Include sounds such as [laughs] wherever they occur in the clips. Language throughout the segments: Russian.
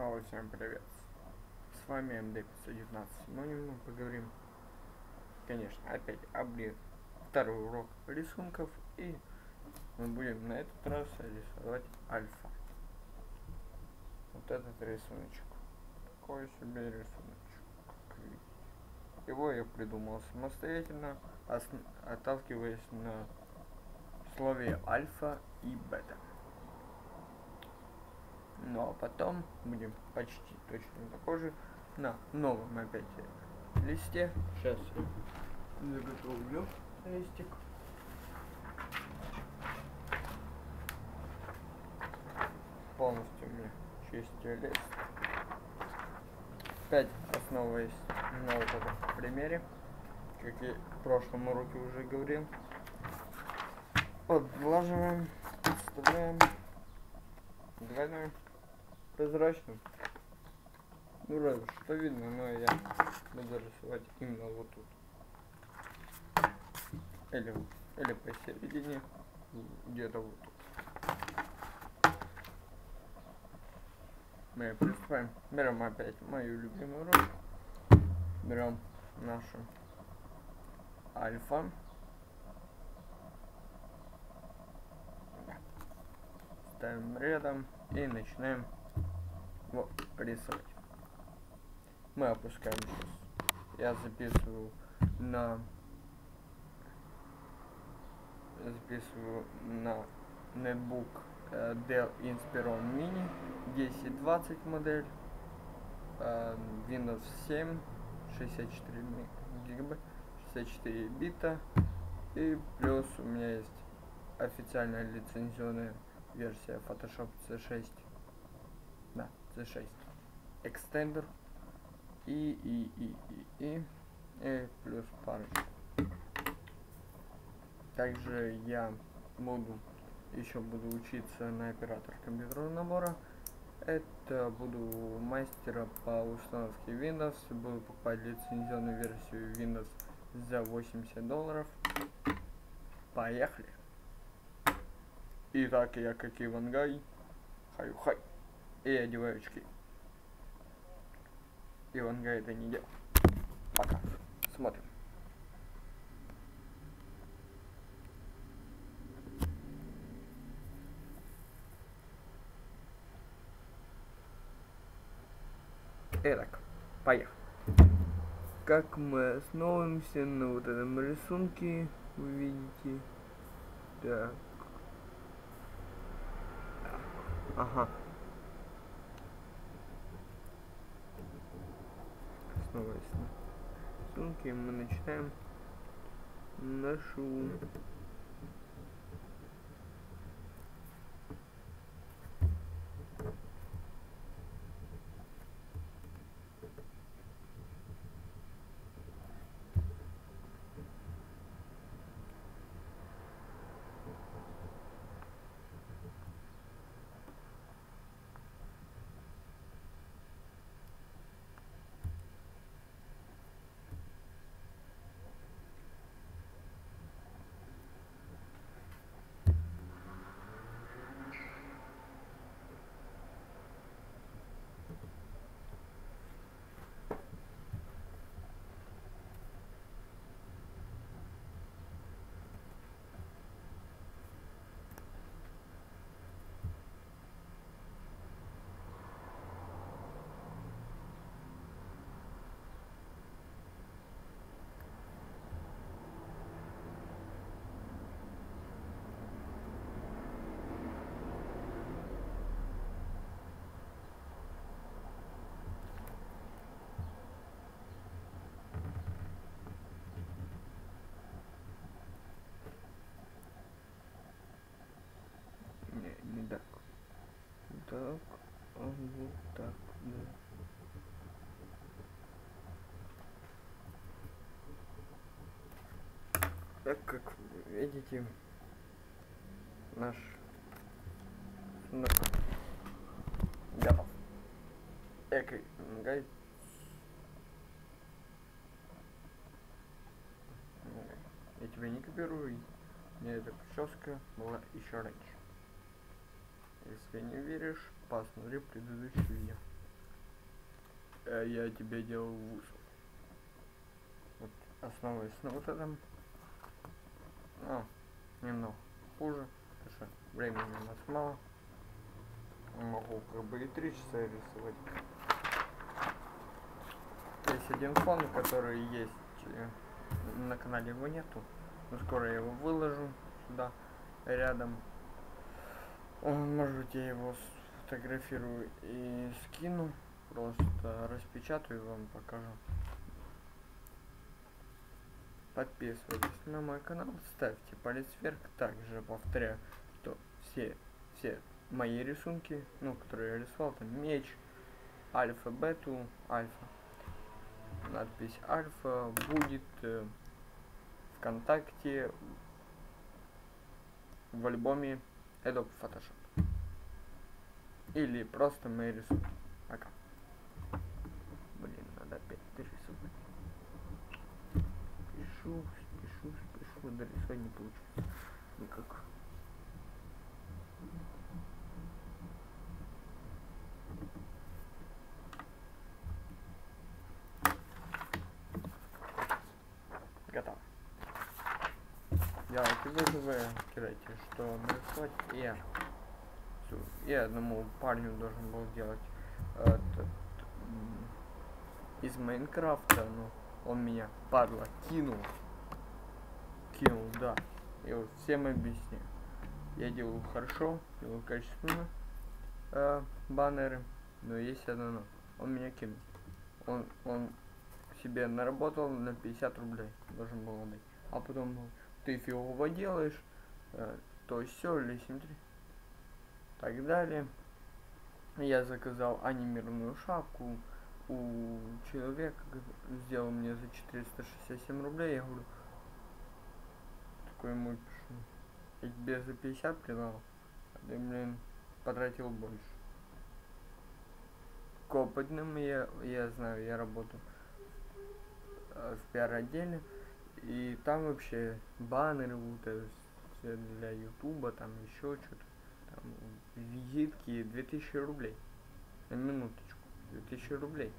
Снова всем привет. С вами МД-519. Сегодня мы поговорим, конечно, опять об второй урок рисунков. И мы будем на этот раз рисовать альфа. Вот этот рисуночек. Такой себе рисуночек. Его я придумал самостоятельно, отталкиваясь на слове альфа и бета. Ну а потом будем почти точно такой же на новом опять листе. Сейчас я заготовлю листик. Полностью у меня чистый лист. Опять основываясь на вот этом примере, как я в прошлом уроке уже говорил. Подлаживаем, вставляем, двойной прозрачным. Ну разве что видно, но я буду рисовать именно вот тут. Или, или посередине, где-то вот тут. Мы приступаем. Берем опять мою любимую ручку. Берем нашу альфа. Ставим рядом и начинаем вот, рисовать. Мы опускаем сейчас. Я записываю на записываю на нетбук uh, Dell Inspiron Mini 1020 модель uh, Windows 7 64 гигабайт 64 бита и плюс у меня есть официальная лицензионная версия Photoshop C6 да C6 экстендер и, и, и, и, и, и плюс парочку. Также я буду еще буду учиться на оператор компьютерного набора. Это буду мастера по установке Windows. Буду покупать лицензионную версию Windows за 80 долларов. Поехали! Итак, я как Ивангай. Хаю-хай и одеваю очки. Иванга это не делал. Пока. Смотрим. Итак, поехали. Как мы основываемся на вот этом рисунке, вы видите. Так. Ага. Снова сумки мы начинаем. Нашу так, а вот так, да. Так как видите, наш готов. Экой гайд. Я тебя не копирую. Мне эта прическа была еще раньше. Если не веришь, посмотри предыдущее видео. э, я тебе делал вышел. Вот основываясь на вот этом. Ну, немного хуже, потому что времени у нас мало. Могу как бы и три часа рисовать. Есть один фон, который есть э, на канале его нету. Но скоро я его выложу сюда рядом. Может быть, я его сфотографирую и скину. Просто распечатаю и вам покажу. Подписывайтесь на мой канал, ставьте палец вверх. Также повторяю, что все, все мои рисунки, ну, которые я рисовал, там меч, альфа, бету, альфа. Надпись альфа будет э, ВКонтакте в альбоме Adobe Photoshop. Или просто мои рисунки. Пока. Блин, надо опять дорисовать. Пишу, пишу, пишу, дорисовать не получится. Никак. Готово. Делайте вызовы, кидайте, что нарисовать. И я, я одному парню должен был делать этот, из Майнкрафта, но он меня, падла, кинул. Кинул, да. И вот всем объясню. Я делаю хорошо, делаю качественно э, баннеры, но есть одно но. Он меня кинул. Он, он себе наработал на 50 рублей, должен был отдать. А потом ну, ты фигово делаешь, э, то все, лесим три. Так далее. Я заказал анимированную шапку у человека, сделал мне за 467 рублей. Я говорю, такой ему пишу, я тебе за 50 придал, а ты, блин, потратил больше. К опытным я, я знаю, я работаю э, в пиар-отделе, и там вообще баннеры вот это для ютуба, там еще что-то, там визитки 2000 рублей. На минуточку, 2000 рублей.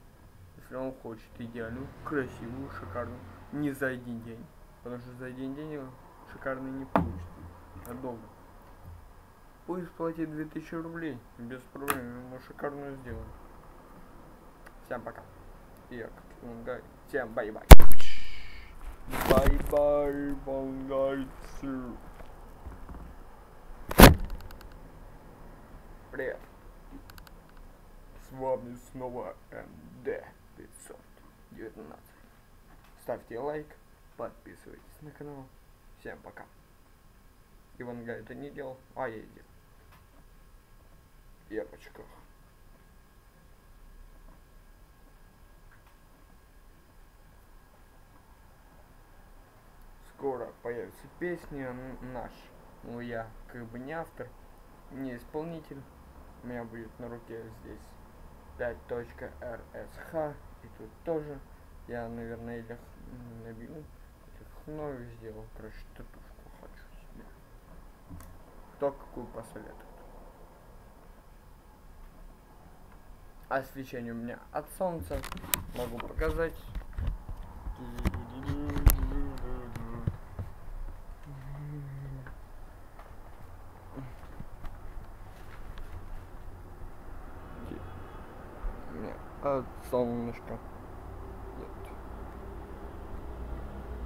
Если он хочет идеальную, красивую, шикарную, не за один день. Потому что за один день его шикарно не получится. А долго. Пусть платит 2000 рублей, без проблем, ему шикарную сделаем. Всем пока. Я как. Всем bye-bye. Bye-bye, вангайцы. Привет. С вами снова МД 519. Ставьте лайк, подписывайтесь на канал. Всем пока. Ивангай это не делал, а я делал. Я в очках. скоро появится песня н- наш. Ну, я как бы не автор, не исполнитель. У меня будет на руке здесь 5.rsх. И тут тоже. Я, наверное, или или хною сделал. Короче, татушку хочу себе. Кто какую посоветует. Освещение у меня от солнца. Могу показать. Нет, от солнышка. Нет.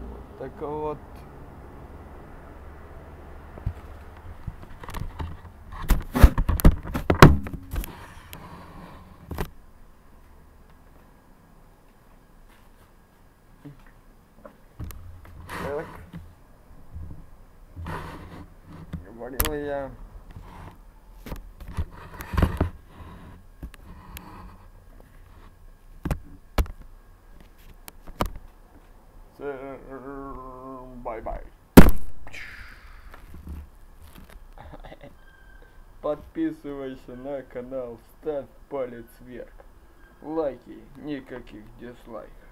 Вот так вот. Так. Говорил я. Bye-bye. [laughs] Подписывайся на канал, ставь палец вверх. Лайки, никаких дизлайков.